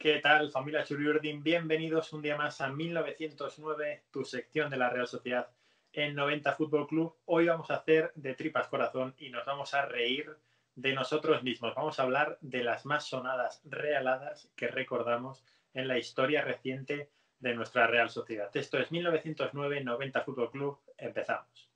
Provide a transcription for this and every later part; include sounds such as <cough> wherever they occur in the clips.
¿Qué tal, familia Churiurdin? Bienvenidos un día más a 1909, tu sección de la Real Sociedad en 90 Fútbol Club. Hoy vamos a hacer de tripas corazón y nos vamos a reír de nosotros mismos. Vamos a hablar de las más sonadas realadas que recordamos en la historia reciente de nuestra Real Sociedad. Esto es 1909, 90 Fútbol Club. Empezamos.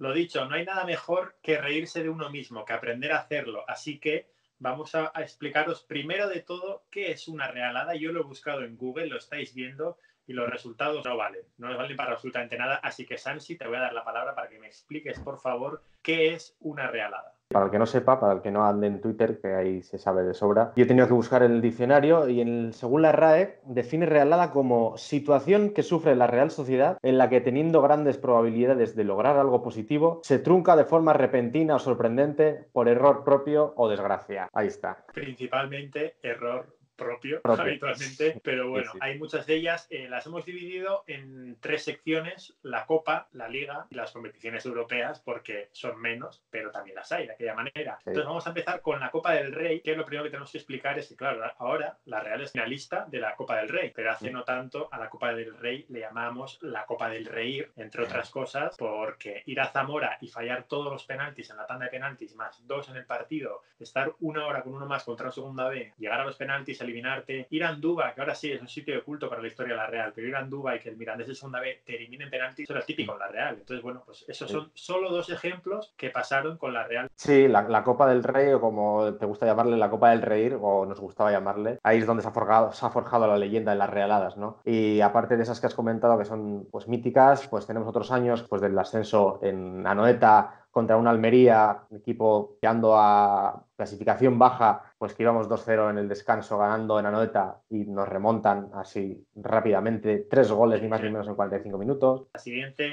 Lo dicho, no hay nada mejor que reírse de uno mismo, que aprender a hacerlo. Así que vamos a, explicaros primero de todo qué es una realada. Yo lo he buscado en Google, lo estáis viendo y los resultados no valen. No valen para absolutamente nada. Así que, Sansi, te voy a dar la palabra para que me expliques, por favor, qué es una realada. Para el que no sepa, para el que no ande en Twitter, que ahí se sabe de sobra, yo he tenido que buscar el diccionario y en según la RAE define realada como situación que sufre la Real Sociedad en la que teniendo grandes probabilidades de lograr algo positivo, se trunca de forma repentina o sorprendente por error propio o desgracia. Ahí está. Principalmente error propio, habitualmente, pero bueno, hay muchas de ellas. Eh, las hemos dividido en tres secciones, la Copa, la Liga y las competiciones europeas, porque son menos, pero también las hay de aquella manera. Entonces vamos a empezar con la Copa del Rey, que lo primero que tenemos que explicar es que, claro, ahora la Real es finalista de la Copa del Rey, pero hace no tanto a la Copa del Rey le llamamos la Copa del Rey, entre otras cosas, porque ir a Zamora y fallar todos los penaltis en la tanda de penaltis, más dos en el partido, estar una hora con uno más contra la segunda B, llegar a los penaltis, eliminarte, ir a Andúba, que ahora sí es un sitio de culto para la historia de la Real, pero ir a Andúba y que el Mirandés de segunda vez te eliminen penaltis, eso era típico en la Real. Entonces, bueno, pues esos son solo dos ejemplos que pasaron con la Real. Sí, la, Copa del Rey, o como te gusta llamarle, la Copa del Rey, o nos gustaba llamarle, ahí es donde se ha forjado, se ha forjado la leyenda de las Realadas, ¿no? Y aparte de esas que has comentado, que son pues míticas, pues tenemos otros años, pues del ascenso en Anoeta contra una Almería, un equipo ando a clasificación baja, pues que íbamos 2-0 en el descanso ganando en Anoeta y nos remontan así rápidamente, tres goles ni más ni menos en 45 minutos. La siguiente.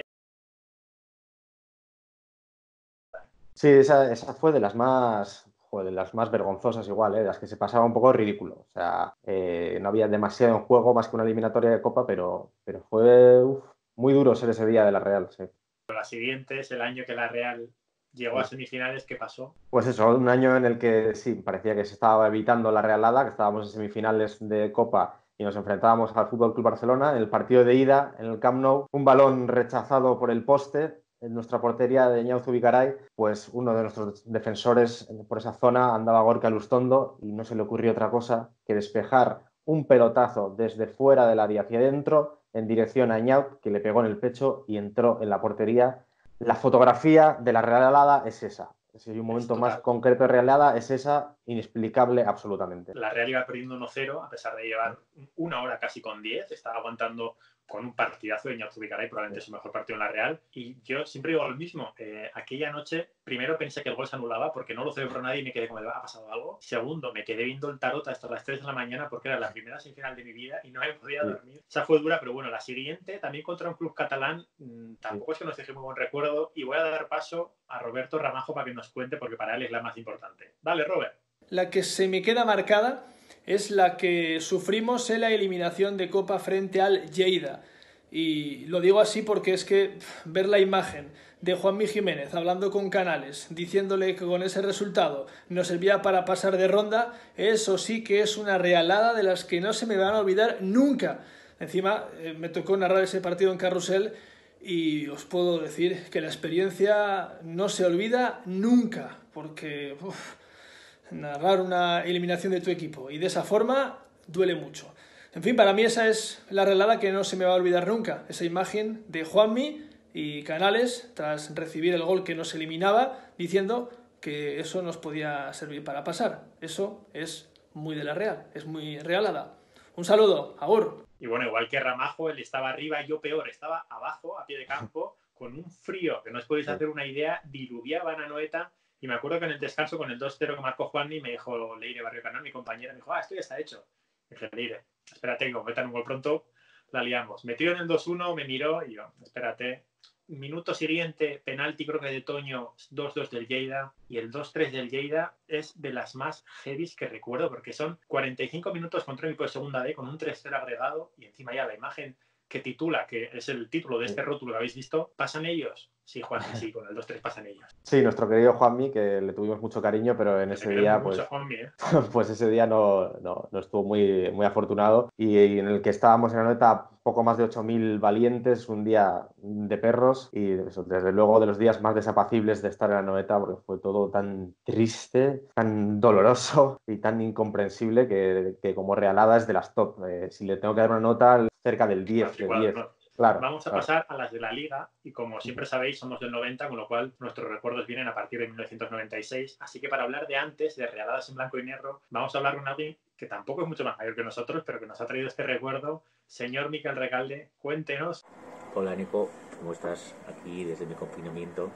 Sí, esa, fue de las más, de las más vergonzosas igual, ¿eh? las que se pasaba un poco ridículo. O sea, eh, no había demasiado en juego más que una eliminatoria de Copa, pero, pero fue muy duro ser ese día de la Real, sí la siguiente es el año que la Real llegó a semifinales, ¿qué pasó? Pues eso, un año en el que sí, parecía que se estaba evitando la Realada, que estábamos en semifinales de Copa y nos enfrentábamos al Fútbol Club Barcelona. En el partido de ida, en el Camp Nou, un balón rechazado por el poste en nuestra portería de Ñauzu Vicaray, pues uno de nuestros defensores por esa zona andaba Gorka Lustondo y no se le ocurrió otra cosa que despejar un pelotazo desde fuera del área hacia adentro en dirección a Ñaut, que le pegó en el pecho y entró en la portería. La fotografía de la realada es esa. Si hay un momento más concreto de realada, es esa, inexplicable absolutamente. La Real iba perdiendo 1-0, a pesar de llevar una hora casi con 10, estaba aguantando con un partidazo de Iñaki y probablemente su mejor partido en la Real. Y yo siempre digo lo mismo. Eh, aquella noche, primero pensé que el gol se anulaba porque no lo celebró nadie y me quedé como, ¿ha pasado algo? Segundo, me quedé viendo el tarot hasta las 3 de la mañana porque era la primera semifinal de mi vida y no me podía dormir. Esa fue dura, pero bueno, la siguiente, también contra un club catalán, mm, tampoco es que nos deje muy buen recuerdo. Y voy a dar paso a Roberto Ramajo para que nos cuente porque para él es la más importante. Dale, Robert. La que se me queda marcada es la que sufrimos en la eliminación de Copa frente al Lleida. Y lo digo así porque es que ver la imagen de Juanmi Jiménez hablando con Canales, diciéndole que con ese resultado nos servía para pasar de ronda, eso sí que es una realada de las que no se me van a olvidar nunca. Encima eh, me tocó narrar ese partido en Carrusel y os puedo decir que la experiencia no se olvida nunca, porque narrar una eliminación de tu equipo y de esa forma duele mucho. En fin, para mí esa es la relada que no se me va a olvidar nunca, esa imagen de Juanmi y Canales tras recibir el gol que nos eliminaba, diciendo que eso nos podía servir para pasar. Eso es muy de la Real, es muy realada. Un saludo, Agur. Y bueno, igual que Ramajo, él estaba arriba y yo peor, estaba abajo, a pie de campo, con un frío que no os podéis hacer una idea, diluviaba a Noeta y me acuerdo que en el descanso con el 2-0 que marcó Juanmi me dijo Leire Barrio Canal, mi compañera, me dijo, ah, esto ya está hecho. dije, Leire, espérate, que metan un gol pronto, la liamos. Metió en el 2-1, me miró y yo, espérate. Minuto siguiente, penalti creo que de Toño, 2-2 del Lleida. Y el 2-3 del Lleida es de las más heavies que recuerdo, porque son 45 minutos contra equipo de segunda D con un 3-0 agregado y encima ya la imagen que titula, que es el título de este rótulo que habéis visto, pasan ellos Sí, Juan, sí, con el 2-3 pasan ellos. Sí, nuestro querido Juanmi, que le tuvimos mucho cariño, pero en ese día, pues, ¿eh? <laughs> pues ese día no, no, estuvo muy, muy afortunado y, en el que estábamos en la nota poco más de 8.000 valientes, un día de perros y desde luego de los días más desapacibles de estar en la noveta porque fue todo tan triste, tan doloroso y tan incomprensible que, como realada es de las top. Eh, si le tengo que dar una nota, cerca del 10 de 10. Vamos a pasar a las de la liga y como siempre sabéis somos del 90, con lo cual nuestros recuerdos vienen a partir de 1996. Así que para hablar de antes, de realadas en blanco y negro, vamos a hablar con alguien que tampoco es mucho más mayor que nosotros, pero que nos ha traído este recuerdo. Señor Miquel Recalde, cuéntenos. Hola Nico, ¿cómo estás? Aquí desde mi confinamiento.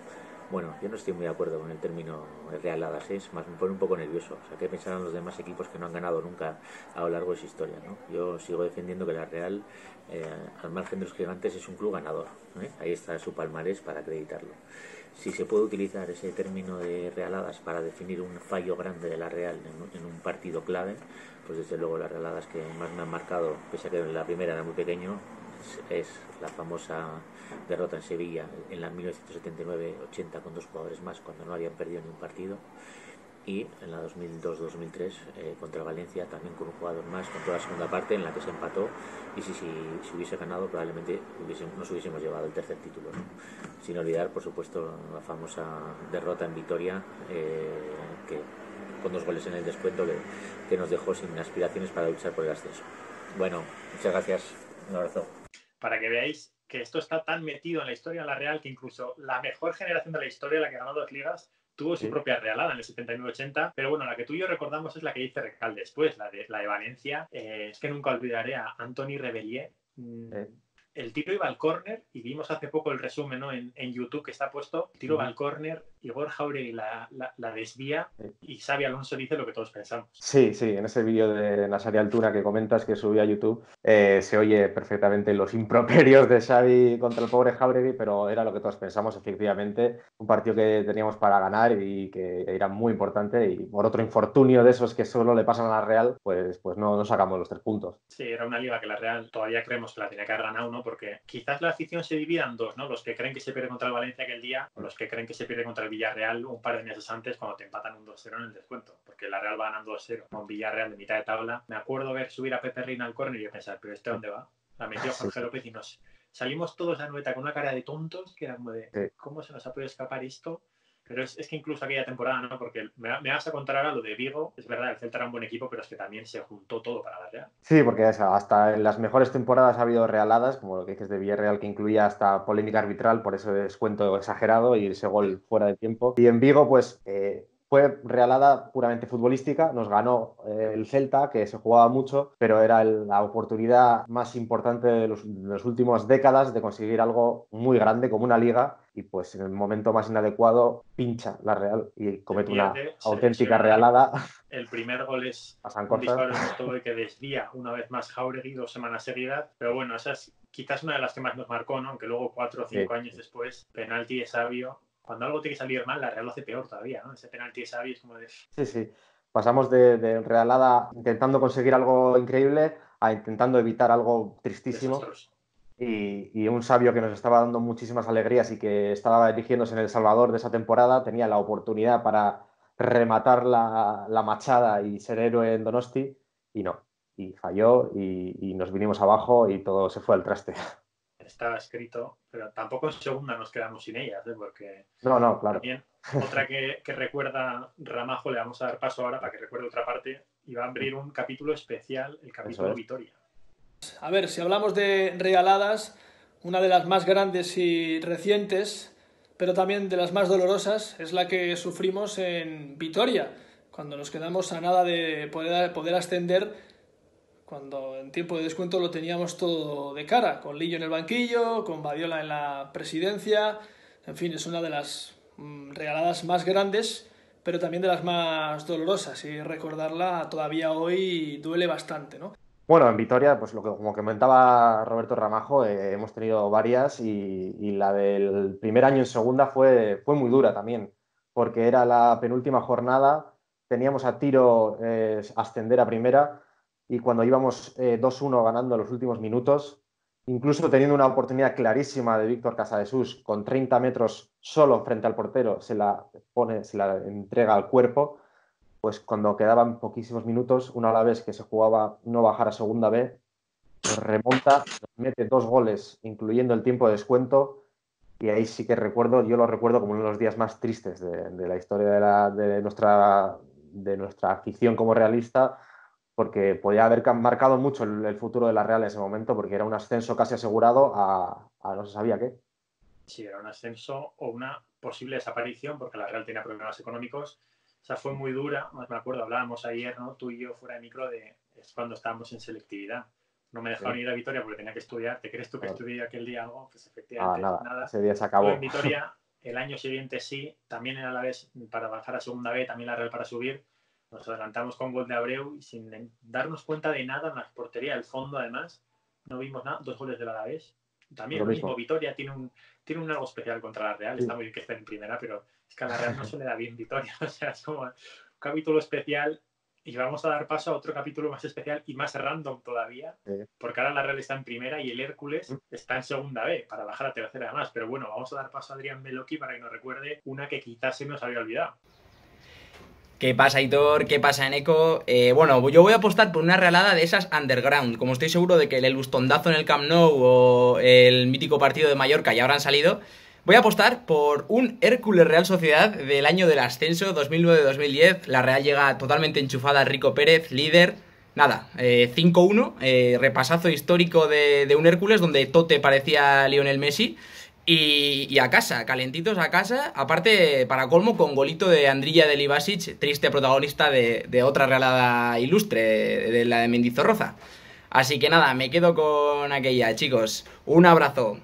Bueno, yo no estoy muy de acuerdo con el término realadas, ¿eh? es más, me pone un poco nervioso. O sea, ¿qué pensarán los demás equipos que no han ganado nunca a lo largo de su historia? ¿no? Yo sigo defendiendo que la Real, eh, al margen de los gigantes, es un club ganador. ¿eh? Ahí está su palmarés para acreditarlo. Si se puede utilizar ese término de realadas para definir un fallo grande de la Real en, un partido clave, pues desde luego las realadas que más me han marcado, pese a que la primera era muy pequeño, es la famosa derrota en Sevilla en la 1979-80 con dos jugadores más cuando no habían perdido ni un partido. Y en la 2002-2003 eh, contra Valencia también con un jugador más con toda la segunda parte en la que se empató. Y si, si, hubiese ganado probablemente nos hubiésemos llevado el tercer título sin olvidar por supuesto la famosa derrota en Vitoria eh, que con dos goles en el descuento que, que nos dejó sin aspiraciones para luchar por el ascenso. Bueno muchas gracias. Un abrazo para que veáis que esto está tan metido en la historia de la Real que incluso la mejor generación de la historia, la que ganó dos ligas, tuvo su propia realada en el 79-80, pero bueno, la que tú y yo recordamos es la que dice Recal después, la de, la de Valencia. Eh, es que nunca olvidaré a Anthony Rebellier. Mm, el tiro iba al córner y vimos hace poco el resumen ¿no? en, en YouTube que está puesto, el tiro va al córner, Igor Jauregui la, la, la, desvía y Xavi Alonso dice lo que todos pensamos. Sí, sí, en ese vídeo de Nasaria Altura que comentas que subí a YouTube eh, se oye perfectamente los improperios de Xavi contra el pobre Jauregui, pero era lo que todos pensamos, efectivamente, un partido que teníamos para ganar y que era muy importante y por otro infortunio de esos que solo le pasan a la Real, pues, pues no, no sacamos los tres puntos. Sí, era una liga que la Real todavía creemos que la tenía que haber ganado, ¿no? Porque quizás la afición se divida en dos, ¿no? Los que creen que se pierde contra el Valencia aquel día o los que creen que se pierde contra el Villarreal un par de meses antes cuando te empatan un 2-0 en el descuento. Porque la Real va ganando 2-0 con Villarreal de mitad de tabla. Me acuerdo ver subir a Pepe Reina al córner y pensar, pero ¿este dónde va? La metió <laughs> Jorge López y nos salimos todos a nueta con una cara de tontos que era como de, ¿cómo se nos ha podido escapar esto? Pero es, que incluso aquella temporada, ¿no? Porque me, vas a contar ahora lo de Vigo. Es verdad, el Celta era un buen equipo, pero es que también se juntó todo para la Real. Sí, porque hasta en las mejores temporadas ha habido realadas, como lo que dices de Villarreal, que incluía hasta polémica arbitral por ese descuento exagerado y ese gol fuera de tiempo. Y en Vigo, pues eh, fue realada puramente futbolística, nos ganó eh, el Celta, que se jugaba mucho, pero era la oportunidad más importante de, los, las últimas décadas de conseguir algo muy grande como una liga y pues en el momento más inadecuado pincha la Real y comete una auténtica realada. El primer gol es un disparo todo que desvía una vez más Jauregui dos semanas seguidas, pero bueno, esa es quizás una de las que más nos marcó, ¿no? aunque luego cuatro o cinco años después, penalti de Sabio cuando algo tiene que salir mal, la Real lo hace peor todavía, ¿no? Ese penalti es es como de... Sí, sí. Pasamos de, Realada intentando conseguir algo increíble a intentando evitar algo tristísimo. Y, un sabio que nos estaba dando muchísimas alegrías y que estaba dirigiéndose en El Salvador de esa temporada tenía la oportunidad para rematar la, machada y ser héroe en Donosti y no. Y falló y, y nos vinimos abajo y todo se fue al traste. <laughs> estaba escrito, pero tampoco en segunda nos quedamos sin ellas, ¿eh? porque no, no, claro. también otra que, recuerda Ramajo, le vamos a dar paso ahora para que recuerde otra parte, y va a abrir un capítulo especial, el capítulo Vitoria. A ver, si hablamos de realadas, una de las más grandes y recientes, pero también de las más dolorosas, es la que sufrimos en Vitoria, cuando nos quedamos a nada de poder, poder ascender cuando en tiempo de descuento lo teníamos todo de cara, con Lillo en el banquillo, con Badiola en la presidencia, en fin, es una de las mm, regaladas más grandes, pero también de las más dolorosas, y recordarla todavía hoy duele bastante, ¿no? Bueno, en Vitoria, pues lo que como comentaba Roberto Ramajo, eh, hemos tenido varias y, la del primer año en segunda fue, fue muy dura también, porque era la penúltima jornada, teníamos a tiro eh, ascender a primera, y cuando íbamos 2-1 eh, ganando los últimos minutos, incluso teniendo una oportunidad clarísima de Víctor Casadesús con 30 metros solo frente al portero, se la pone, se la entrega al cuerpo, pues cuando quedaban poquísimos minutos, una a la vez que se jugaba no bajar a segunda B, pues remonta, mete dos goles, incluyendo el tiempo de descuento, y ahí sí que recuerdo, yo lo recuerdo como uno de los días más tristes de, la historia de, nuestra, de nuestra afición como realista, porque podía haber marcado mucho el, futuro de la Real en ese momento, porque era un ascenso casi asegurado a, no se sabía qué. Sí, era un ascenso o una posible desaparición, porque la Real tenía problemas económicos. O sea, fue muy dura. Me acuerdo, hablábamos ayer, ¿no? Tú y yo fuera de micro, de es cuando estábamos en selectividad. No me dejaron ir a Vitoria porque tenía que estudiar. ¿Te crees tú que estudié aquel día algo? Pues efectivamente, ah, nada. Ese día se acabó. en Vitoria, el año siguiente sí, también en vez para bajar a segunda B, también la Real para subir nos adelantamos con gol de Abreu y sin darnos cuenta de nada en la portería del fondo, además, no vimos nada, dos goles del Alavés. También lo mismo, Vitoria tiene un, tiene un algo especial contra la Real, está muy bien que esté en primera, pero es que a la Real no se le da bien Vitoria, <laughs> o sea, es como un capítulo especial y vamos a dar paso a otro capítulo más especial y más random todavía, porque ahora la Real está en primera y el Hércules mm. está en segunda B, para bajar a tercera además, pero bueno, vamos a dar paso a Adrián Meloki para que nos recuerde una que quizás se nos había olvidado. ¿Qué pasa, Aitor? ¿Qué pasa, Eneco? Eh, bueno, yo voy a apostar por una realada de esas underground. Como estoy seguro de que el Elustondazo en el Camp Nou o el mítico partido de Mallorca ya habrán salido, voy a apostar por un Hércules Real Sociedad del año del ascenso 2009-2010. La Real llega totalmente enchufada Rico Pérez, líder. Nada, 5-1, eh, eh, repasazo histórico de, de un Hércules donde Tote parecía Lionel Messi. Y, a casa, calentitos a casa. Aparte, para colmo, con golito de Andrilla de Libasic, triste protagonista de, otra realada ilustre, de la de Mendizorroza. Así que nada, me quedo con aquella, chicos. Un abrazo.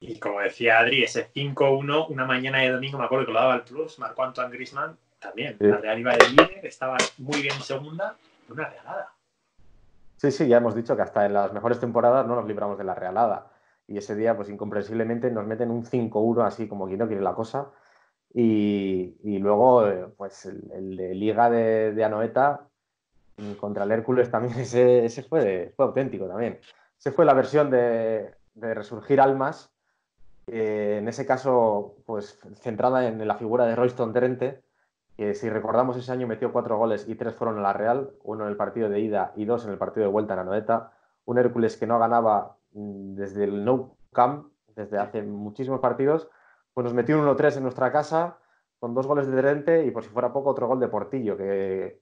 Y como decía Adri, ese 5-1, una mañana de domingo, me acuerdo que lo daba el Plus, marcó Antoine Grisman, también. La Real iba de líder, estaba muy bien en segunda, una realada. Sí, sí, ya hemos dicho que hasta en las mejores temporadas no nos libramos de la realada y ese día, pues incomprensiblemente, nos meten un 5-1 así como quien no quiere la cosa. Y, y luego, eh, pues el, de Liga de, Anoeta mm, contra el Hércules también, <laughs> ese, ese fue, fue auténtico también. Ese fue la versión de, de Resurgir Almas, en ese caso, pues centrada en la figura de Royston Trente, que si recordamos ese año metió cuatro goles y tres fueron a la Real, uno en el partido de ida y dos en el partido de vuelta en Anoeta. Un Hércules que no ganaba Mm, desde el No Camp, desde hace muchísimos partidos, pues nos metió un 1-3 en nuestra casa con dos goles de Drente y por si fuera poco otro gol de Portillo, que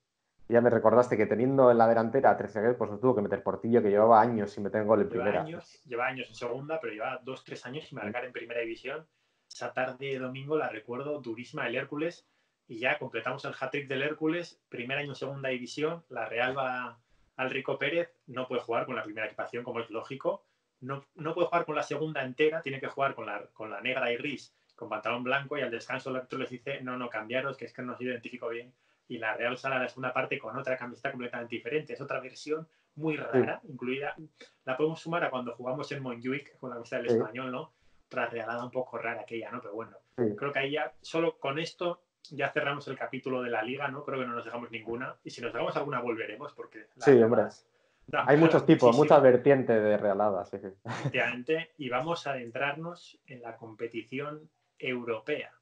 ya me recordaste que teniendo en la delantera a Trezeguet, pues nos tuvo que meter Portillo, que llevaba años sin meter gol en primera. Años, lleva años en segunda, pero lleva dos, tres años sin marcar en primera división. Esa tarde de domingo la recuerdo durísima del Hércules y ya completamos el hat-trick del Hércules, primer año en segunda división, la Real va al Rico Pérez, no puede jugar con la primera equipación como es lógico, no, puede jugar con la segunda entera, tiene que jugar con la, con la negra y gris, con pantalón blanco y al descanso el actor les dice, no, no, cambiaros, que es que no os identifico bien. Y la Real sale a la segunda parte con otra camiseta completamente diferente. Es otra versión muy rara, incluida. La podemos sumar a cuando jugamos en Montjuic con la camiseta del español, ¿no? Otra realada un poco rara aquella, ¿no? Pero bueno, creo que ahí ya, solo con esto ya cerramos el capítulo de la liga, ¿no? Creo que no nos dejamos ninguna. Y si nos dejamos alguna, volveremos, porque... Sí, hombre. Hay muchos tipos, muchas vertientes de realadas. Efectivamente, y vamos a adentrarnos en la competición europea,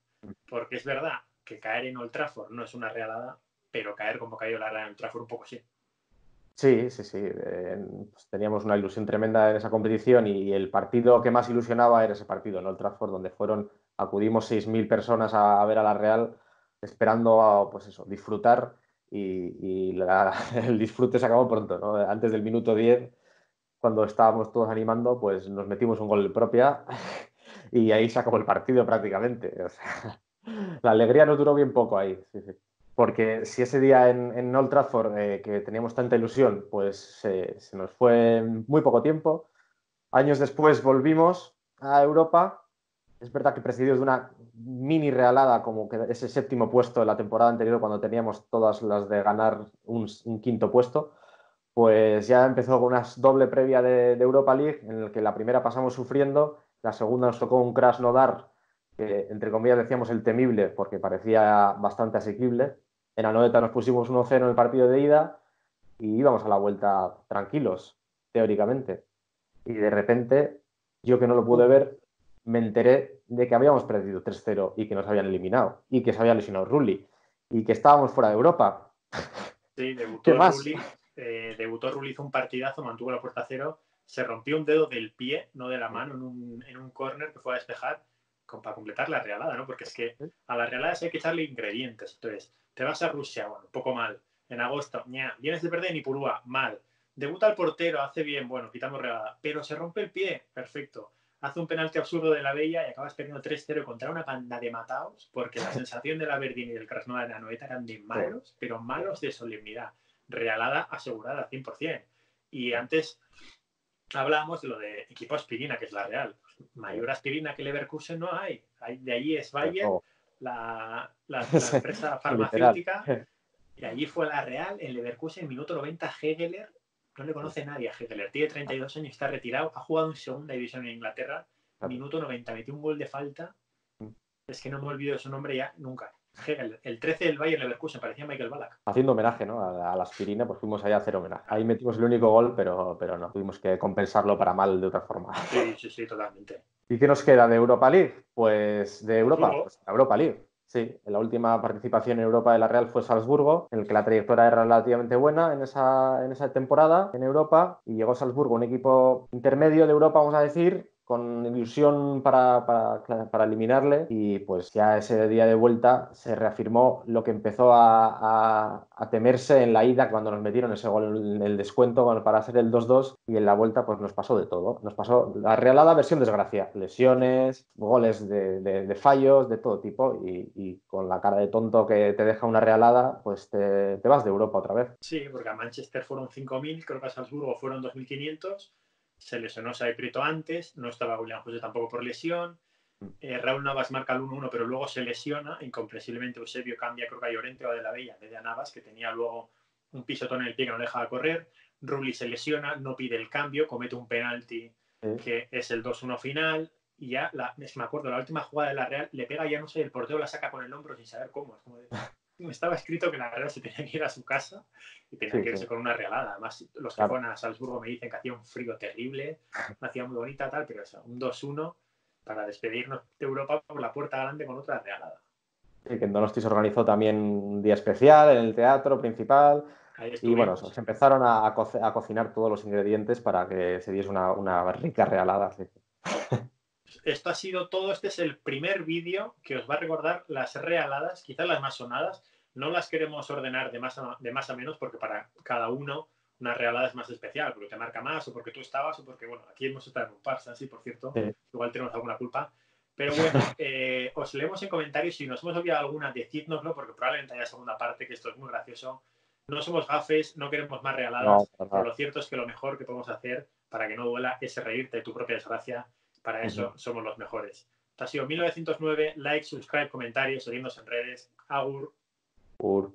porque es verdad que caer en Old Trafford no es una realada, pero caer como cayó la realada en Old Trafford un poco sí. Sí, sí, sí. Pues teníamos una ilusión tremenda en esa competición y el partido que más ilusionaba era ese partido en Old Trafford, donde fueron, acudimos 6.000 personas a, ver a la Real esperando pues eso, disfrutar y, <laughs> el disfrute se acabó pronto, ¿no? Antes del minuto 10, cuando estábamos todos animando, pues nos metimos un gol propia <laughs> y ahí se acabó el partido prácticamente. La alegría nos duró bien poco ahí, Porque si ese día en, en Old Trafford, eh, que teníamos tanta ilusión, pues se nos fue muy poco tiempo, años después volvimos a Europa. Es verdad que precedidos de una mini realada como que ese séptimo puesto de la temporada anterior cuando teníamos todas las de ganar un, quinto puesto, pues ya empezó con una doble previa de, Europa League en el que la primera pasamos sufriendo, la segunda nos tocó un Krasnodar, que entre comillas decíamos el temible porque parecía bastante asequible. En Anoeta nos pusimos 1-0 en el partido de ida y íbamos a la vuelta tranquilos, teóricamente. Y de repente, yo que no lo pude ver, me enteré de que habíamos perdido 3-0 y que nos habían eliminado y que se había lesionado Rulli y que estábamos fuera de Europa. Sí, debutó Rulli, eh, debutó Rulli, hizo un partidazo, mantuvo la puerta cero, se rompió un dedo del pie, no de la mano, en un, en un córner que fue a despejar para completar la realada, ¿no? Porque es que a las realadas hay que echarle ingredientes. Entonces, te vas a Rusia, bueno, un poco mal. En agosto, ña, vienes de perder en Ipurúa, mal. Debuta el portero, hace bien, bueno, quitamos realada. Pero se rompe el pie, perfecto hace un penalti absurdo de la Bella y acabas perdiendo 3-0 contra una banda de mataos, porque la <laughs> sensación de la Verdini y del Krasnodar de la Noeta eran de malos, pero malos de solemnidad, realada asegurada 100%. Y antes hablábamos de lo de equipo aspirina, que es la Real. Mayor aspirina que Leverkusen no hay. De allí es Bayer, la, la, <laughs> empresa farmacéutica, <laughs> y allí fue la Real, en Leverkusen, minuto 90, Hegeler no le conoce nadie a Hegeler. Tiene 32 años, está retirado, ha jugado en segunda división en Inglaterra, minuto 90, metió un gol de falta. Mm. Es que no me olvido de su nombre ya nunca. Hegel, el 13 del Bayern Leverkusen, parecía Michael Ballack. Haciendo homenaje ¿no? a, la, aspirina, pues fuimos allá a hacer homenaje. Ahí metimos el único gol, pero, pero no, tuvimos que compensarlo para mal de otra forma. Sí, sí, sí, totalmente. ¿Y qué nos queda de Europa League? Pues de Europa, pues, Europa League. Sí, la última participación en Europa de la Real fue Salzburgo, en el que la trayectoria era relativamente buena en esa, en esa temporada en Europa y llegó Salzburgo, un equipo intermedio de Europa, vamos a decir, con ilusión para, para, eliminarle y pues ya ese día de vuelta se reafirmó lo que empezó a, temerse en la ida cuando nos metieron ese gol en el descuento para hacer el 2-2 y en la vuelta pues nos pasó de todo. Nos pasó la realada versión desgracia, lesiones, goles de, fallos de todo tipo y, con la cara de tonto que te deja una realada pues te, te vas de Europa otra vez. Sí, porque a Manchester fueron 5.000, creo que a Salzburgo fueron 2.500 se lesionó Prieto antes, no estaba William José tampoco por lesión. Mm. Eh, Raúl Navas marca el 1-1, pero luego se lesiona. Incomprensiblemente Eusebio cambia, creo que a Llorente o de la Bella, de Navas, que tenía luego un pisotón en el pie que no dejaba correr. Rulli se lesiona, no pide el cambio, comete un penalti que es el 2-1 final. Y ya, la, me acuerdo, la última jugada de la Real le pega ya no sé, el portero la saca con el hombro sin saber cómo. Es como de, <laughs> estaba escrito que la Real se tenía que ir a su casa y tenía que irse con una regalada. Además, los que fueron a Salzburgo me dicen que hacía un frío terrible, no hacía muy bonita tal, pero eso, un 2-1 para despedirnos de Europa por la puerta grande con otra regalada. Sí, que en Donostis organizó también un día especial en el teatro principal. Y bueno, se empezaron a, cocinar todos los ingredientes para que se diese una, una rica realada. Esto ha sido todo. Este es el primer vídeo que os va a recordar las realadas, quizás las más sonadas. No las queremos ordenar de más a, de más a menos porque para cada uno una realada es más especial, porque te marca más o porque tú estabas o porque, bueno, aquí hemos estado en un Parsa, sí, por cierto. Igual tenemos alguna culpa. Pero bueno, <laughs> eh, os leemos en comentarios. Si nos hemos olvidado alguna, decídnoslo, porque probablemente haya segunda parte, que esto es muy gracioso. No somos gafes, no queremos más realadas, pero lo cierto es que lo mejor que podemos hacer para que no duela es reírte de tu propia desgracia para eso somos los mejores. Esto ha sido 1909. Like, subscribe, comentarios, seguidnos en redes. Agur. Agur.